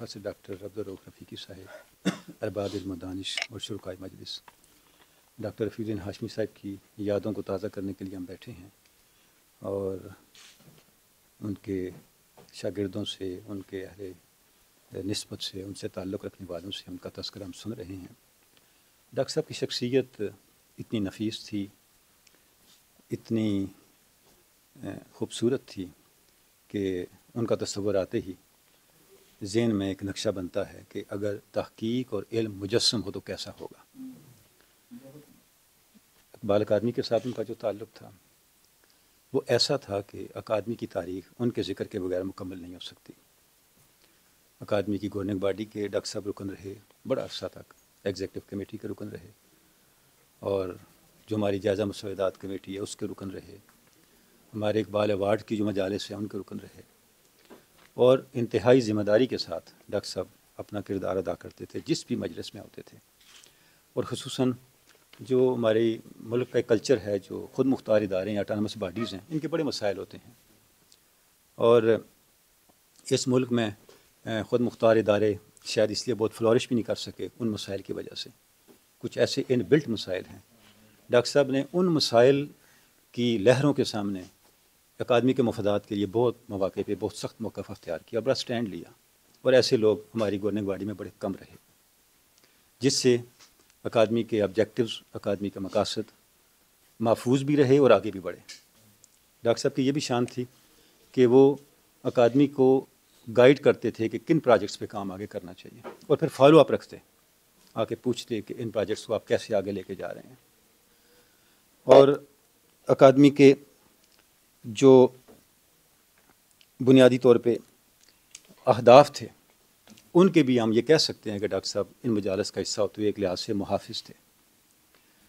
से डॉक्टर अब्दुल रफ़ीकी साहब अरबाब मदानिश और शुरुकाई मजलिस डॉक्टर रफ़ीद्दीन हाशमी साहब की यादों को ताज़ा करने के लिए हम बैठे हैं और उनके शागिर्दों से उनके अहल नस्बत से उनसे ताल्लुक़ रखने वालों से उनका तस्करा हम सुन रहे हैं डॉक्टर साहब की शख्सियत इतनी नफीस थी इतनी ख़ूबसूरत थी कि उनका तस्वर आते ही जहन में एक नक्शा बनता है कि अगर तहकीक और इल्म मुजस्म हो तो कैसा होगा। इकबाल अकादमी के साथ उनका जो ताल्लुक़ था, वो ऐसा था कि अकादमी की तारीख उनके ज़िक्र के बगैर मुकम्मल नहीं हो सकती। अकादमी की गवर्निंग बॉडी के डॉक्टर साहब रुकन रहे, बड़ा अरसा तक एग्जेक्टिव कमेटी के रुकन रहे और जो हमारी जायज़ा मसवदात कमेटी है उसके रुकन रहे। हमारे इकबाल अवार्ड की जो मजालस हैं उनके रुकन रहे। और इंतहाई ज़िम्मेदारी के साथ डॉक्टर साहब अपना किरदार अदा करते थे, जिस भी मजलिस में होते थे। और खसूस जो हमारे मुल्क का कल्चर है, जो ख़ुद मुख्तार इदारे हैं अटानमस बॉडीज़ हैं, इनके बड़े मसाइल होते हैं। और इस मुल्क में ख़ुद मुख्तार इदारे शायद इसलिए बहुत फ्लॉरिश भी नहीं कर सके उन मसाइल की वजह से। कुछ ऐसे इन बिल्ट मसाइल हैं। डॉक्टर साहब ने उन मसाइल की लहरों के सामने अकादमी के मफादात के लिए बहुत मौके पर बहुत सख्त मौक़ अख्तियार किया बड़ा स्टैंड लिया। और ऐसे लोग हमारी गवर्निंग बॉडी में बड़े कम रहे। जिससे अकादमी के ऑब्जेक्टिव्स अकादमी का मकासद महफूज भी रहे और आगे भी बढ़े। डॉक्टर साहब की ये भी शान थी कि वो अकादमी को गाइड करते थे कि किन प्रोजेक्ट्स पे काम आगे करना चाहिए। और फिर फॉलो अप रखते, आके पूछते कि इन प्रोजेक्ट्स को आप कैसे आगे लेके जा रहे हैं। और अकादमी के जो बुनियादी तौर पे अहदाफ थे, उनके भी हम ये कह सकते हैं कि डॉक्टर साहब, इन मजालस का हिस्सा होते हुए एक लिहाज से मुहाफ़ थे।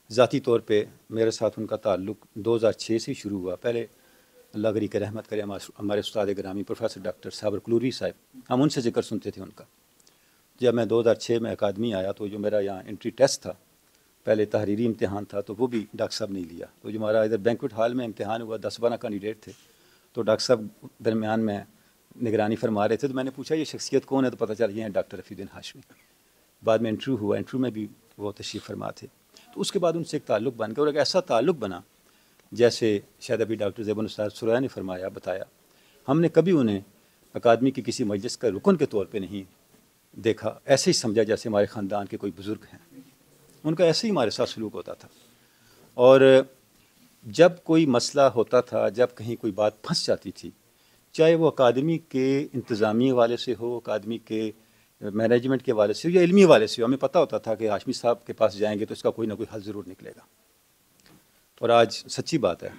ज़ाती तौर पे मेरे साथ उनका ताल्लुक 2006 से शुरू हुआ। पहले अल्लाह गरी के रहमत करे, हमारे उस्ताद ग्रामी प्रोफेसर डॉक्टर साबर कलूरी साहब, हम उनसे ज़िक्र सुनते थे उनका। जब मैं 2006 में अकादमी आया तो जो मेरा यहाँ एंट्री टेस्ट था पहले तहरीरी इम्तहान था तो वो भी डॉक्टर साहब नहीं लिया। तो जो हमारा इधर बैंकवेट हॉल में इम्तहान हुआ, दस बारह कैंडिडेट थे तो डॉक्टर साहब दरमियान में निगरानी फरमा रहे थे तो मैंने पूछा, ये शख्सियत कौन है? तो पता चल, ये हैं डॉक्टर रफ़ीद्दीन हाशमी। बाद में इंटरव्यू हुआ इंटरव्यू में भी वो तशरीफ़ फरमा थे। तो उसके बाद उनसे एक ताल्लुक़ बन गया, और एक ऐसा ताल्लुक़ बना, जैसे शायद अभी डॉक्टर जैबन उस्ताद सुराया ने फरमाया, बताया, हमने कभी उन्हें अकादमी की किसी मजलिस का रुकन के तौर पर नहीं देखा। ऐसे ही समझा, जैसे हमारे ख़ानदान के कोई बुज़ुर्ग हैं। उनका ऐसे ही हमारे साथ सलूक होता था। और जब कोई मसला होता था, जब कहीं कोई बात फंस जाती थी, चाहे वो अकादमी के इंतज़ामी वाले से हो, अकादमी के मैनेजमेंट के वाले से हो या इलमी वाले से हो, हमें पता होता था कि हाशमी साहब के पास जाएँगे तो इसका कोई ना कोई हल ज़रूर निकलेगा। और आज सच्ची बात है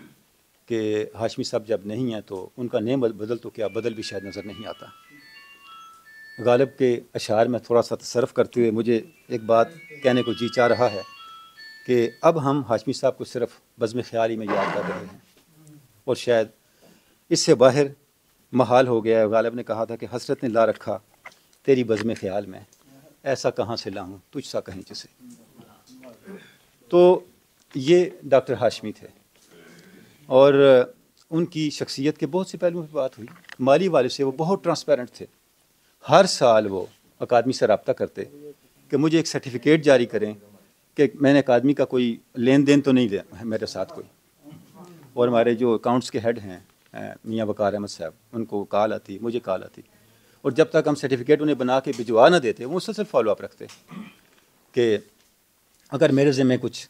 कि हाशमी साहब जब नहीं हैं तो उनका नेम बदल तो क्या, बदल भी शायद नज़र नहीं आता। गालिब के अशार में थोड़ा सा तसरफ़ करते हुए मुझे एक बात कहने को जी चाह रहा है कि अब हम हाशमी साहब को सिर्फ़ बज़म ख्याल में याद कर रहे हैं। और शायद इससे बाहर महाल हो गया है। गालिब ने कहा था कि हसरत ने ला रखा तेरी बज़म ख्याल में। ऐसा कहाँ से लाऊँ? तुझ सा कहीं जिसे। तो ये डॉक्टर हाशमी थे। और उनकी शख्सियत के बहुत से पहलुओं पर बात हुई। माली वाले से वो बहुत ट्रांसपेरेंट थे। हर साल वो अकादमी से रबता करते कि मुझे एक सर्टिफिकेट जारी करें कि मैंने अकादमी का कोई लेन देन तो नहीं दिया मेरे साथ कोई। और हमारे जो अकाउंट्स के हेड हैं मियाँ बकार अहमद साहब, उनको कॉल आती, मुझे कॉल आती। और जब तक हम सर्टिफिकेट उन्हें बना के भिजवा ना देते, वो मुसलसल फॉलो अप रखते कि अगर मेरे ज़िम्मे कुछ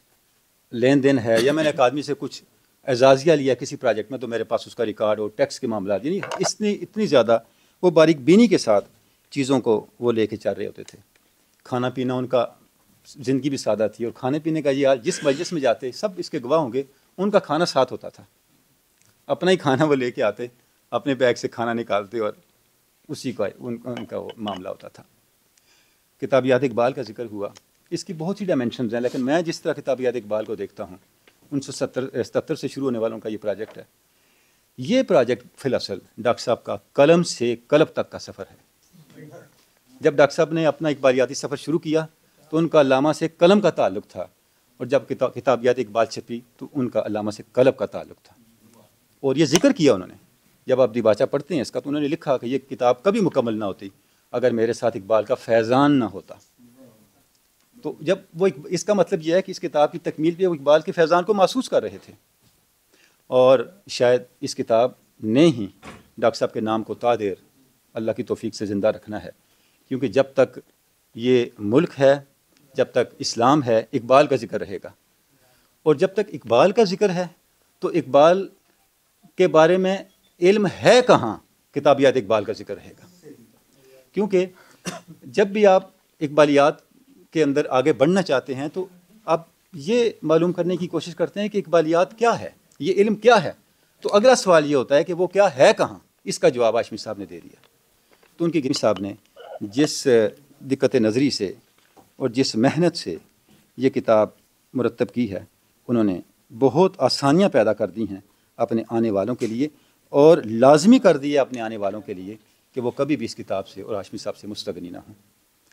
लेन देन है या मैंने अकादमी से कुछ एजाज़िया लिया किसी प्रोजेक्ट में तो मेरे पास उसका रिकॉर्ड और टैक्स के मामला, यानी इसने इतनी ज़्यादा वो बारीक बीनी के साथ चीज़ों को वो लेके चल रहे होते थे। खाना पीना उनका ज़िंदगी भी सादा थी और खाने पीने का ये हाल जिस मजलिस में जाते सब इसके गवाह होंगे उनका खाना साथ होता था। अपना ही खाना वो लेके आते अपने बैग से खाना निकालते और उसी का उन, उनका वो मामला होता था। किताबियात इकबाल का ज़िक्र हुआ। इसकी बहुत सी डायमेंशन हैं लेकिन मैं जिस तरह किताबियात इकबाल को देखता हूँ उन्नीस सौ सत्तर सत्तर से शुरू होने वालों का ये प्रोजेक्ट है। ये प्रोजेक्ट फिलअसल डॉक्टर साहब का कलम से कलब तक का सफ़र है। जब डॉक्टर साहब ने अपना इकबालियाती सफ़र शुरू किया तो उनका अलामा से कलम का ताल्लुक था। और जब किताब किताबियात इकबाल छपी तो उनका अलामा से कलब का ताल्लुक था। और ये ज़िक्र किया उन्होंने। जब आप दिबाचा पढ़ते हैं, इसका तो उन्होंने लिखा कि ये किताब कभी मुकम्मल ना होती, अगर मेरे साथ इकबाल का फैज़ान ना होता। तो जब वो इसका मतलब यह है कि इस किताब की तकमील पे वो इकबाल के फैज़ान को महसूस कर रहे थे। और शायद इस किताब ने ही डॉक्टर साहब के नाम को तादेर अल्लाह की तोफ़ी से ज़िंदा रखना है। क्योंकि जब तक ये मुल्क है, जब तक इस्लाम है, इकबाल का ज़िक्र रहेगा। और जब तक इकबाल का ज़िक्र है तो इकबाल के बारे में इल्म है कहाँ? किताबियात इकबाल का ज़िक्र रहेगा। क्योंकि जब भी आप इकबालियात के अंदर आगे बढ़ना चाहते हैं तो आप ये मालूम करने की कोशिश करते हैं कि इकबालियात क्या है, ये इल्म क्या है। तो अगला सवाल ये होता है कि वो क्या है कहाँ? इसका जवाब आशमी साहब ने दे दिया। तो उनकी गिरी साहब ने जिस दिक्कत नज़री से और जिस मेहनत से ये किताब मुरतब की है उन्होंने बहुत आसानियाँ पैदा कर दी हैं अपने आने वालों के लिए और लाजमी कर दिया अपने आने वालों के लिए कि वो कभी भी इस किताब से और हाशमी साहब से मुस्तगनी ना हों।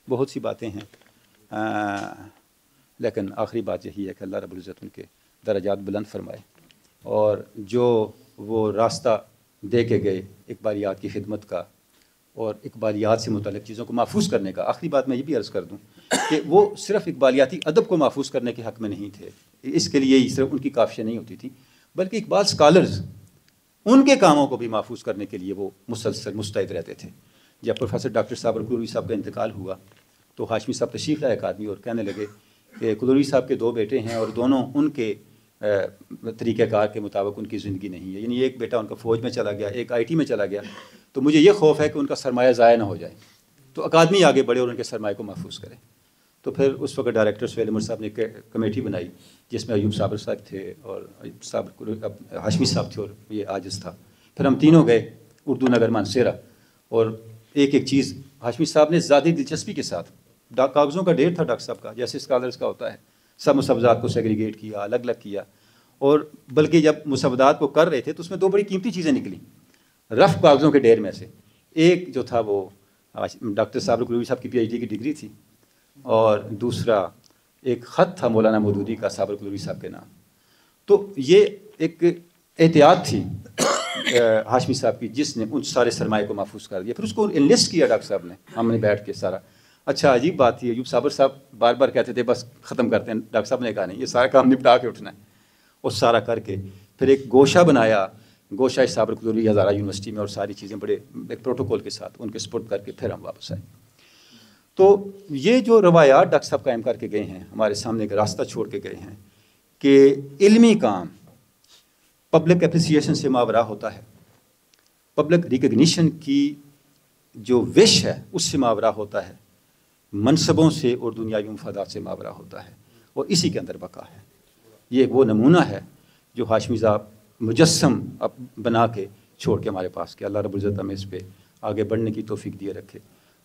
बहुत सी बातें हैं। आ, लेकिन आखिरी बात यही है कि अल्लाह रबुल्ज़त उनके दर्जात बुलंद फरमाए और जो वो रास्ता दे के गए इकबालियात की खिदमत का और इकबालियात से मुतल चीज़ों को महफूज करने का। आखिरी बात मैं ये भी अर्ज़ कर दूँ कि वो सिर्फ़ इकबालियाती अदब को महफूज करने के हक़ में नहीं थे। इसके लिए ही सिर्फ़ उनकी काफिया नहीं होती थी, बल्कि इकबाल स्कॉलर्स, उनके कामों को भी महफूज करने के लिए वो मुसलसल, मुस्तैद रहते थे। जब प्रोफेसर डॉक्टर साबर कुलवी साहब का इंतकाल हुआ तो हाशमी साहब तशीफ लाए एक आदमी और कहने लगे कि कुलवी साहब के दो बेटे हैं और दोनों उनके तरीक़ाकार के मुताबिक उनकी ज़िंदगी नहीं है। यानी एक बेटा उनका फ़ौज में चला गया, एक आई टी में चला गया तो मुझे ये खौफ है कि उनका सरमाया ज़ाया ना हो जाए। तो अकादमी आगे बढ़े और उनके सरमाए को महफूज करें। तो फिर उस वक्त डायरेक्टर सुहेल उमर साहब ने कमेटी बनाई, जिसमें अयूब साबर साहब थे और साहब हाशमी साहब थे और ये आजिज़ था। फिर हम तीनों गए उर्दू नगर मानसेरा और एक एक चीज़ हाशमी साहब ने ज़्यादा दिलचस्पी के साथ कागज़ों का ढेर था डॉक्टर साहब का, जैसे स्कॉलर्स का होता है, सब मुसवजात को सेग्रीगेट किया अलग अलग किया और बल्कि जब मुसवदात को कर रहे थे तो उसमें दो बड़ी कीमती चीज़ें निकली। रफ़ कागज़ों के ढेर में से। एक जो था वो डॉक्टर साहब साहब की पीएचडी की डिग्री थी और दूसरा एक ख़त था मौलाना मदूदी का, साबर कुलूरी साहब के नाम। तो ये एक एहतियात थी हाशमी साहब की, जिसने उन सारे सरमाए को महफूज कर दिया। फिर उसको इनलिस्ट किया डॉक्टर साहब ने, हमने बैठ के सारा। अच्छा अजीब बात थी, अयूब साबर साहब बार बार कहते थे, बस ख़त्म करते हैं। डॉक्टर साहब ने कहा, नहीं, ये सारा काम निपटा के उठना है। और सारा करके फिर एक गोशा बनाया गोशा साबर कुलूरी हज़ारा यूनिवर्सिटी में और सारी चीज़ें बड़े, एक प्रोटोकॉल के साथ उनके सपोर्ट करके फिर हम वापस आए। तो ये जो रवायात डॉक्टर साहब कायम करके गए हैं, हमारे सामने एक रास्ता छोड़ के गए हैं कि इल्मी काम पब्लिक अप्रिसिएशन से मावरा होता है। पब्लिक रिकग्निशन की जो विश है, उससे मावरा होता है। मनसबों से और दुनियावी मफादात से मावरा होता है। और इसी के अंदर बका है। ये वो नमूना है जो हाशमी साहब मुजस्म बना के छोड़ के हमारे पास के अल्लाह रबुल्ज़त हमें इस पर आगे बढ़ने की तोफ़ी दिए रखे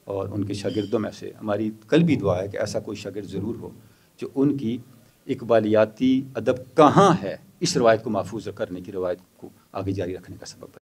और उनके शागिदों में से हमारी कल भी दुआ है कि ऐसा कोई शागिर्द ज़रूर हो जो उनकी इकबालियाती अदब कहाँ है, इस रवायत को महफूज करने की रवायत को आगे जारी रखने का सबब